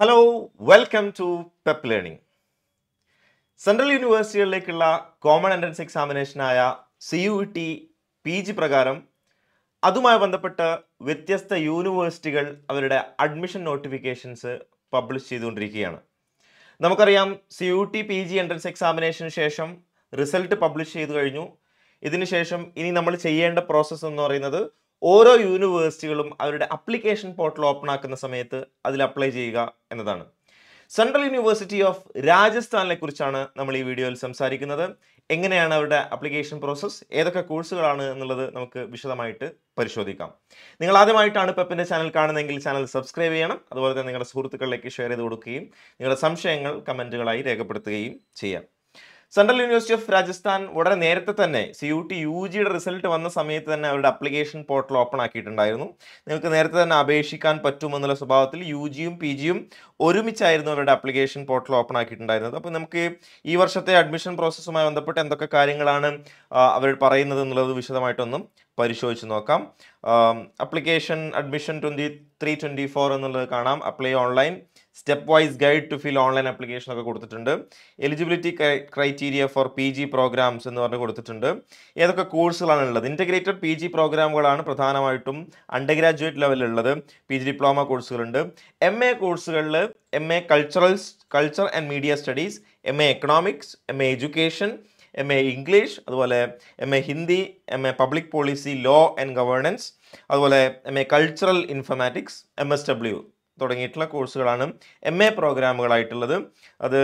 Hello welcome to Pep learning central യൂണിവേഴ്സിറ്റികളിലേക്കുള്ള common entrance എക്സാമിനേഷനായ C U T P G പ്രകാരം അതുമായി ബന്ധപ്പെട്ട് വ്യത്യസ്ത യൂണിവേഴ്സിറ്റികൾ അവരുടെ അഡ്മിഷൻ നോട്ടിഫിക്കേഷൻസ് പബ്ലിഷ് ചെയ്തുകൊണ്ടിരിക്കുകയാണ്. നമുക്കറിയാം C U T P G entrance എക്സാമിനേഷന് ശേഷം റിസൾട്ട് പബ്ലിഷ് ചെയ്തു കഴിഞ്ഞു. ഇതിനുശേഷം ഇനി നമ്മൾ ചെയ്യേണ്ട പ്രോസസ്സ് എന്ന് പറയുന്നത് ഓരോ യൂണിവേഴ്സിറ്റികളും അവരുടെ അപ്ലിക്കേഷൻ പോർട്ടൽ ഓപ്പൺ ആക്കുന്ന സമയത്ത് അതിൽ അപ്ലൈ ചെയ്യുക എന്നതാണ്. സെൻട്രൽ യൂണിവേഴ്സിറ്റി ഓഫ് രാജസ്ഥാനിനെ കുറിച്ചാണ് നമ്മൾ ഈ വീഡിയോയിൽ സംസാരിക്കുന്നത്. എങ്ങനെയാണ് അവരുടെ അപ്ലിക്കേഷൻ പ്രോസസ്സ് ഏതൊക്കെ കോഴ്സുകളാണ് എന്നുള്ളത് നമുക്ക് വിശദമായിട്ട് പരിശോധിക്കാം. നിങ്ങൾ ആദ്യമായിട്ടാണ് പെപ്പിന്റെ ചാനൽ കാണുന്നതെങ്കിൽ ചാനൽ സബ്സ്ക്രൈബ് ചെയ്യണം. അതുപോലെ തന്നെ നിങ്ങളുടെ സുഹൃത്തുക്കളിലേക്ക് ഷെയർ ചെയ്ത് കൊടുക്കുകയും നിങ്ങളുടെ സംശയങ്ങൾ കമന്റുകളായി രേഖപ്പെടുത്തുകയും ചെയ്യാം. സെൻട്രൽ യൂണിവേഴ്സിറ്റി ഓഫ് രാജസ്ഥാൻ വളരെ നേരത്തെ തന്നെ സി യു ടി യു ജിയുടെ റിസൾട്ട് വന്ന സമയത്ത് തന്നെ അവരുടെ അപ്ലിക്കേഷൻ പോർട്ടൽ ഓപ്പൺ ആക്കിയിട്ടുണ്ടായിരുന്നു. നിങ്ങൾക്ക് നേരത്തെ തന്നെ അപേക്ഷിക്കാൻ പറ്റുമെന്നുള്ള സ്വഭാവത്തിൽ യു ജിയും പി ജിയും ഒരുമിച്ചായിരുന്നു അവരുടെ അപ്ലിക്കേഷൻ പോർട്ടൽ ഓപ്പൺ ആക്കിയിട്ടുണ്ടായിരുന്നത്. അപ്പോൾ നമുക്ക് ഈ വർഷത്തെ അഡ്മിഷൻ പ്രോസസ്സുമായി ബന്ധപ്പെട്ട് എന്തൊക്കെ കാര്യങ്ങളാണ് അവർ പറയുന്നത് എന്നുള്ളത് വിശദമായിട്ടൊന്നും പരിശോധിച്ച് നോക്കാം. Application admission twenty three twenty four എന്നുള്ളത് കാണാം. Apply online step wise guide to fill online application ഒക്കെ കൊടുത്തിട്ടുണ്ട്. Eligibility criteria for P G programmes എന്ന് പറഞ്ഞ് കൊടുത്തിട്ടുണ്ട്. ഏതൊക്കെ കോഴ്സുകളാണ് ഉള്ളത്? ഇന്റഗ്രേറ്റഡ് പി ജി പ്രോഗ്രാമുകളാണ് പ്രധാനമായിട്ടും അണ്ടർ ഗ്രാജുവേറ്റ് ലെവലിലുള്ളത് പി ജി ഡിപ്ലോമ കോഴ്സുകളുണ്ട് എം എ കോഴ്സുകളിൽ M A cultural culture and media studies M A economics M A education M A English അതുപോലെ M A Hindi M A public policy law and governance അതുപോലെ M A cultural informatics M S W തുടങ്ങിയിട്ടുള്ള കോഴ്സുകളാണ് M A പ്രോഗ്രാമുകളായിട്ടുള്ളത് അത്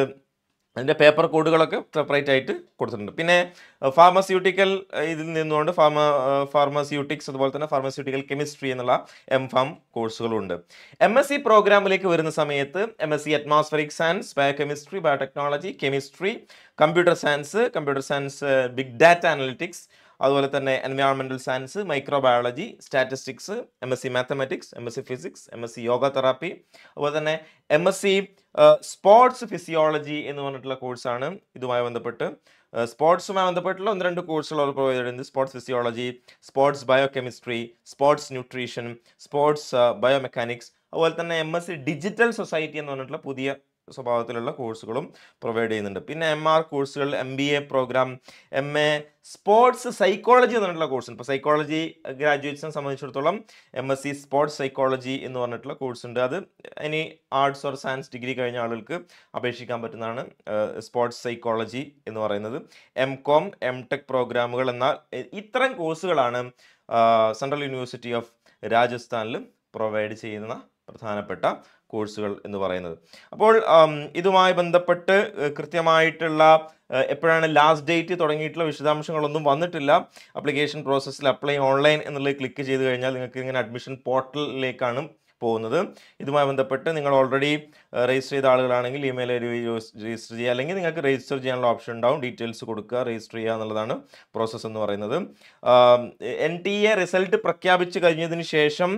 അതിന്റെ paper കോഡുകളൊക്കെ separate ആയിട്ട് കൊടുത്തിട്ടുണ്ട്. പിന്നെ pharmaceutical ഇതിൽ നിന്നുകൊണ്ട് ഫാർമ ഫാർമസ്യൂട്ടിക്സ് അതുപോലെ തന്നെ ഫാർമസ്യൂട്ടിക്കൽ കെമിസ്ട്രി എന്നുള്ള എം ഫാം കോഴ്സുകളുണ്ട് എം എസ് സി പ്രോഗ്രാമിലേക്ക് വരുന്ന സമയത്ത് M S C atmospheric science biochemistry biotechnology chemistry computer science computer science big data analytics അതുപോലെ തന്നെ എൻവയോൺമെന്റൽ science microbiology statistics M S C mathematics M S C physics M S C yoga therapy അതുപോലെ തന്നെ M S C sports physiology എന്ന് പറഞ്ഞിട്ടുള്ള കോഴ്സാണ് ഇതുമായി ബന്ധപ്പെട്ട്. സ്പോർട്സുമായി ബന്ധപ്പെട്ടുള്ള ഒന്ന് രണ്ട് കോഴ്സുകൾ അവർ പ്രൊവൈഡ് ചെയ്യുന്നുണ്ട് sports physiology sports biochemistry sports nutrition sports biomechanics അതുപോലെ തന്നെ M S C digital society എന്ന് പറഞ്ഞിട്ടുള്ള പുതിയ സ്വഭാവത്തിലുള്ള കോഴ്സുകളും പ്രൊവൈഡ് ചെയ്യുന്നുണ്ട്. പിന്നെ എം ആർ കോഴ്സുകൾ M B A programme M A sports psychology എന്ന് പറഞ്ഞിട്ടുള്ള കോഴ്സ് ഇപ്പോൾ സൈക്കോളജി ഗ്രാജുവേറ്റ്സിനെ സംബന്ധിച്ചിടത്തോളം M S C sports psychology എന്ന് പറഞ്ഞിട്ടുള്ള കോഴ്സ് ഉണ്ട്. അത് ഇനി ആർട്സ് ഓർ സയൻസ് ഡിഗ്രി കഴിഞ്ഞ ആളുകൾക്ക് അപേക്ഷിക്കാൻ പറ്റുന്നതാണ്. സ്പോർട്സ് സൈക്കോളജി എന്ന് പറയുന്നത്. എം കോം എം ടെക് പ്രോഗ്രാമുകൾ എന്നാൽ ഇത്തരം കോഴ്സുകളാണ് സെൻട്രൽ യൂണിവേഴ്സിറ്റി ഓഫ് രാജസ്ഥാനിൽ പ്രൊവൈഡ് ചെയ്യുന്ന പ്രധാനപ്പെട്ട കോഴ്സുകൾ എന്ന് പറയുന്നത്. അപ്പോൾ ഇതുമായി ബന്ധപ്പെട്ട് കൃത്യമായിട്ടുള്ള എപ്പോഴാണ് ലാസ്റ്റ് ഡേറ്റ് തുടങ്ങിയിട്ടുള്ള വിശദാംശങ്ങളൊന്നും വന്നിട്ടില്ല. അപ്ലിക്കേഷൻ പ്രോസസ്സിൽ അപ്ലൈ ഓൺലൈൻ എന്നുള്ളത് ക്ലിക്ക് ചെയ്ത് കഴിഞ്ഞാൽ നിങ്ങൾക്ക് ഇങ്ങനെ അഡ്മിഷൻ പോർട്ടലിലേക്കാണ് പോകുന്നത്. ഇതുമായി ബന്ധപ്പെട്ട് നിങ്ങൾ ഓൾറെഡി രജിസ്റ്റർ ചെയ്ത ആളുകളാണെങ്കിൽ ഇമെയിൽ രജിസ്റ്റർ ചെയ്യുക. അല്ലെങ്കിൽ നിങ്ങൾക്ക് രജിസ്റ്റർ ചെയ്യാനുള്ള ഓപ്ഷൻ ഉണ്ടാവും. ഡീറ്റെയിൽസ് കൊടുക്കുക രജിസ്റ്റർ ചെയ്യുക എന്നുള്ളതാണ് പ്രോസസ്സ് എന്ന് പറയുന്നത്. എൻ ടി എ റിസൾട്ട് പ്രഖ്യാപിച്ചു കഴിഞ്ഞതിന് ശേഷം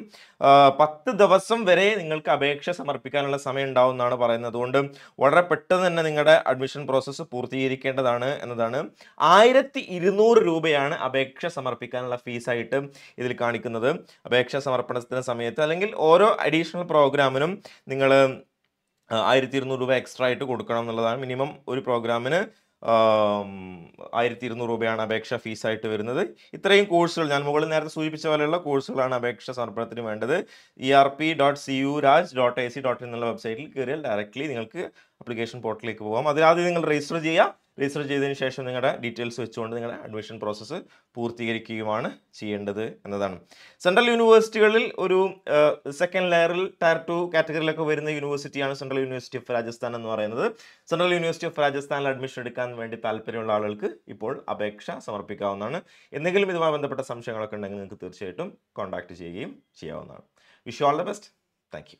പത്ത് ദിവസം വരെ നിങ്ങൾക്ക് അപേക്ഷ സമർപ്പിക്കാനുള്ള സമയം ഉണ്ടാവും എന്നാണ് പറയുന്നത്. അതുകൊണ്ട് വളരെ പെട്ടെന്ന് തന്നെ നിങ്ങളുടെ അഡ്മിഷൻ പ്രോസസ്സ് പൂർത്തീകരിക്കേണ്ടതാണ് എന്നതാണ്. ആയിരത്തി ഇരുന്നൂറ് രൂപയാണ് അപേക്ഷ സമർപ്പിക്കാനുള്ള ഫീസായിട്ട് ഇതിൽ കാണിക്കുന്നത്. അപേക്ഷ സമർപ്പണത്തിന് സമയത്ത് അല്ലെങ്കിൽ ഓരോ അഡീഷണൽ പ്രോഗ്രാമിനും നിങ്ങൾ ആയിരത്തി ഇരുന്നൂറ് രൂപ എക്സ്ട്രാ ആയിട്ട് കൊടുക്കണം എന്നുള്ളതാണ് മിനിമം ഒരു പ്രോഗ്രാമിന് ആയിരത്തി ഇരുന്നൂറ് രൂപയാണ് അപേക്ഷ ഫീസായിട്ട് വരുന്നത്. ഇത്രയും കോഴ്സുകൾ ഞാൻ മുകളിൽ നേരത്തെ സൂചിപ്പിച്ച പോലെയുള്ള കോഴ്സുകളാണ് അപേക്ഷ സമർപ്പണത്തിന് വേണ്ടത്. E R P dot C U Raj dot A C dot in എന്നുള്ള വെബ്സൈറ്റിൽ കയറിയാൽ ഡയറക്റ്റ്ലി നിങ്ങൾക്ക് അപ്ലിക്കേഷൻ പോർട്ടലിലേക്ക് പോകാം. അതിലാദ്യം നിങ്ങൾ രജിസ്റ്റർ ചെയ്യുക. രജിസ്റ്റർ ചെയ്തതിന് ശേഷം നിങ്ങളുടെ ഡീറ്റെയിൽസ് വെച്ചുകൊണ്ട് നിങ്ങളുടെ അഡ്മിഷൻ പ്രോസസ്സ് പൂർത്തീകരിക്കുകയുമാണ് ചെയ്യേണ്ടത് എന്നതാണ്. സെൻട്രൽ യൂണിവേഴ്സിറ്റികളിൽ ഒരു സെക്കൻഡ് ലെയറിൽ ടയർ ടു കാറ്റഗറിയിലൊക്കെ വരുന്ന യൂണിവേഴ്സിറ്റിയാണ് സെൻട്രൽ യൂണിവേഴ്സിറ്റി ഓഫ് രാജസ്ഥാൻ എന്ന് പറയുന്നത്. സെൻട്രൽ യൂണിവേഴ്സിറ്റി ഓഫ് രാജസ്ഥാനിൽ അഡ്മിഷൻ എടുക്കാൻ വേണ്ടി താല്പര്യമുള്ള ആളുകൾക്ക് ഇപ്പോൾ അപേക്ഷ സമർപ്പിക്കാവുന്നതാണ്. എന്തെങ്കിലും ഇതുമായി ബന്ധപ്പെട്ട സംശയങ്ങളൊക്കെ ഉണ്ടെങ്കിൽ നിങ്ങൾക്ക് തീർച്ചയായിട്ടും കോൺടാക്ട് ചെയ്യുകയും ചെയ്യാവുന്നതാണ്. Wish all the best thank